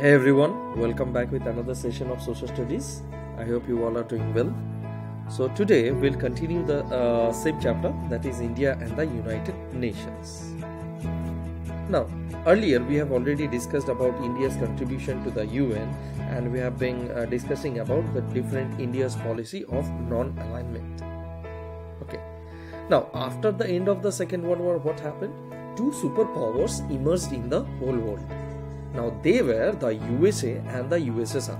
Hey everyone, welcome back with another session of social studies. I hope you all are doing well. So, today we'll continue the uh, same chapter that is India and the United Nations. Now, earlier we have already discussed about India's contribution to the UN and we have been uh, discussing about the different India's policy of non alignment. Okay, now after the end of the Second World War, what happened? Two superpowers emerged in the whole world now they were the USA and the USSR.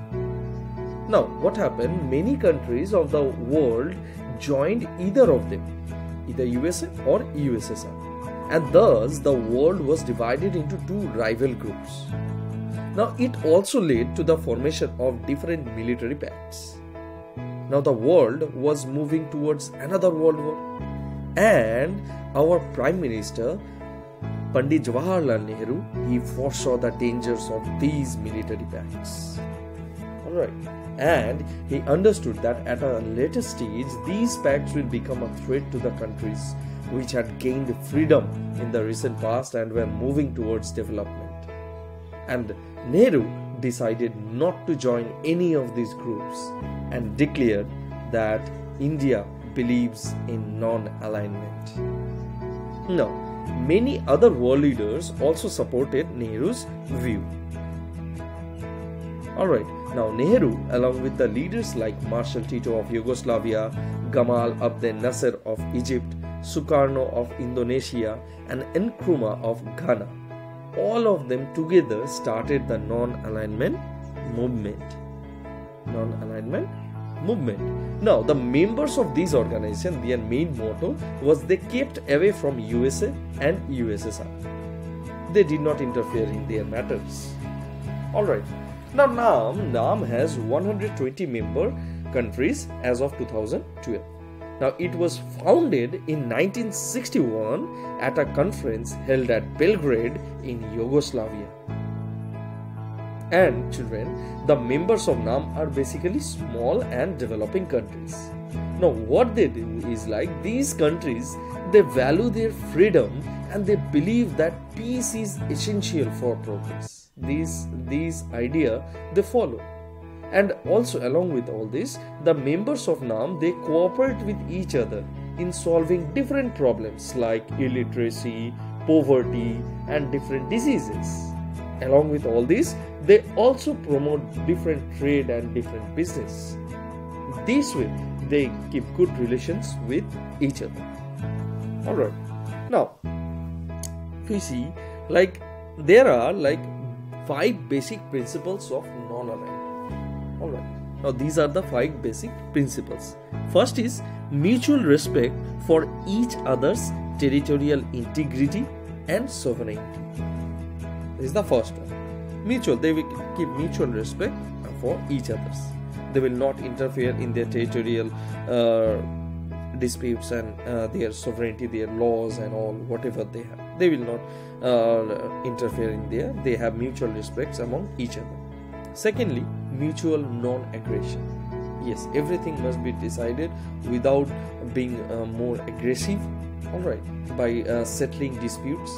Now what happened? Many countries of the world joined either of them, either USA or USSR. And thus the world was divided into two rival groups. Now it also led to the formation of different military pacts. Now the world was moving towards another world war. And our Prime Minister Pandit Jawaharlal Nehru, he foresaw the dangers of these military pacts. Alright, and he understood that at a later stage, these pacts will become a threat to the countries which had gained freedom in the recent past and were moving towards development. And Nehru decided not to join any of these groups and declared that India believes in non alignment. Now, Many other world leaders also supported Nehru's view. Alright, now Nehru, along with the leaders like Marshal Tito of Yugoslavia, Gamal Abdel Nasser of Egypt, Sukarno of Indonesia, and Nkrumah of Ghana, all of them together started the non alignment movement. Non alignment movement. Now, the members of these organizations, their main motto was they kept away from USA and USSR. They did not interfere in their matters. Alright. Now NAM, NAM has 120 member countries as of 2012. Now it was founded in 1961 at a conference held at Belgrade in Yugoslavia and children, the members of NAM are basically small and developing countries. Now, what they do is like these countries, they value their freedom and they believe that peace is essential for progress. These these idea they follow. And also along with all this, the members of NAM they cooperate with each other in solving different problems like illiteracy, poverty, and different diseases. Along with all this, they also promote different trade and different business. This way, they keep good relations with each other. Alright, now we see like there are like five basic principles of non alignment. Alright, now these are the five basic principles. First is mutual respect for each other's territorial integrity and sovereignty. Is the first one. Mutual. They will keep mutual respect for each others. They will not interfere in their territorial uh, disputes and uh, their sovereignty their laws and all whatever they have. They will not uh, interfere in there they have mutual respects among each other. Secondly mutual non-aggression. Yes everything must be decided without being uh, more aggressive. All right. By uh, settling disputes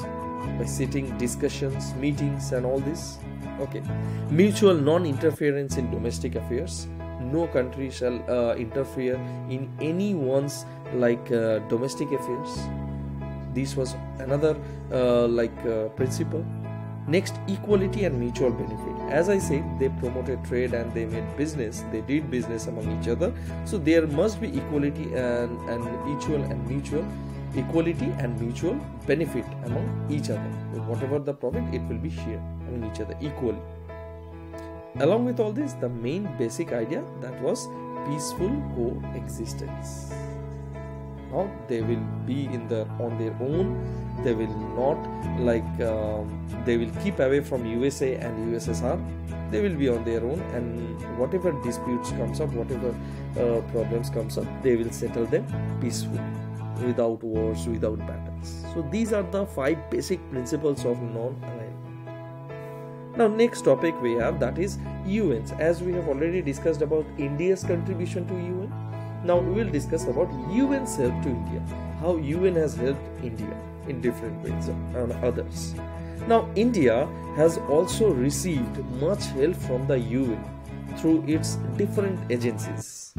by sitting discussions meetings and all this. Okay. Mutual non-interference in domestic affairs. No country shall uh, interfere in anyone's like uh, domestic affairs. This was another uh, like uh, principle. Next equality and mutual benefit. As i said they promoted trade and they made business. They did business among each other. So there must be equality and, and mutual and mutual equality and mutual benefit among each other. Whatever the profit, it will be shared among each other equally. Along with all this, the main basic idea that was peaceful coexistence. Now they will be in the on their own. They will not like um, they will keep away from USA and USSR. They will be on their own, and whatever disputes comes up, whatever uh, problems comes up, they will settle them peacefully without wars, without battles. So these are the five basic principles of non-alignment. Now next topic we have that is UNs. As we have already discussed about India's contribution to UN, now we will discuss about UN's help to India. How UN has helped India in different ways and others. Now, India has also received much help from the UN through its different agencies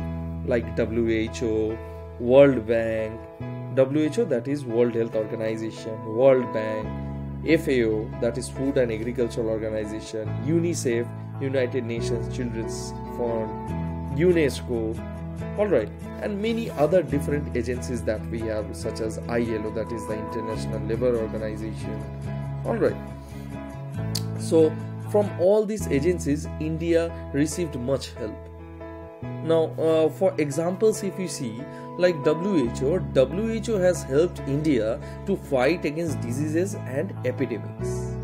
like WHO, World Bank, WHO that is World Health Organization, World Bank, FAO that is Food and Agricultural Organization, UNICEF, United Nations Children's Fund, UNESCO, alright, and many other different agencies that we have, such as ILO that is the International Labour Organization, alright. So, from all these agencies, India received much help. Now, uh, for examples, if you see, like WHO, WHO has helped India to fight against diseases and epidemics.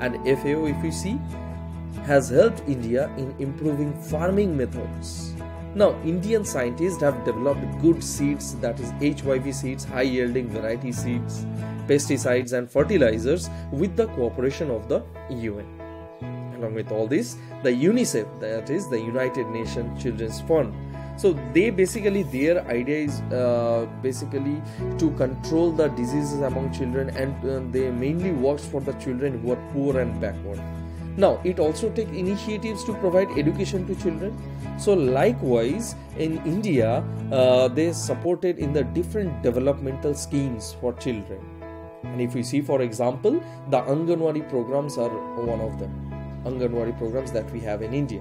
And FAO, if you see, has helped India in improving farming methods. Now, Indian scientists have developed good seeds, that is HYV seeds, high yielding variety seeds, pesticides, and fertilizers with the cooperation of the UN along with all this the unicef that is the united nations children's fund. So they basically their idea is uh, basically to control the diseases among children and uh, they mainly works for the children who are poor and backward. Now it also take initiatives to provide education to children. So likewise in india uh, they supported in the different developmental schemes for children. And if we see for example the anganwadi programs are one of them Anganwadi programs that we have in India.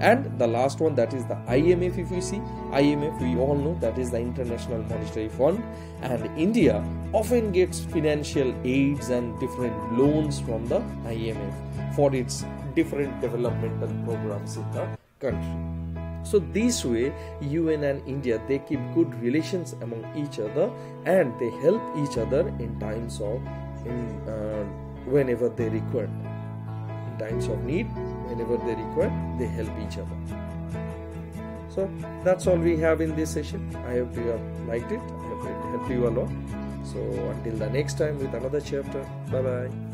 And the last one that is the IMF if we see IMF we all know that is the International Monetary Fund and India often gets financial aids and different loans from the IMF for its different developmental programs in the country. So this way UN and India they keep good relations among each other and they help each other in times of in uh, whenever they require times of need whenever they require they help each other. So that's all we have in this session. I hope you have liked it. I hope it helped you a lot. So until the next time with another chapter. Bye bye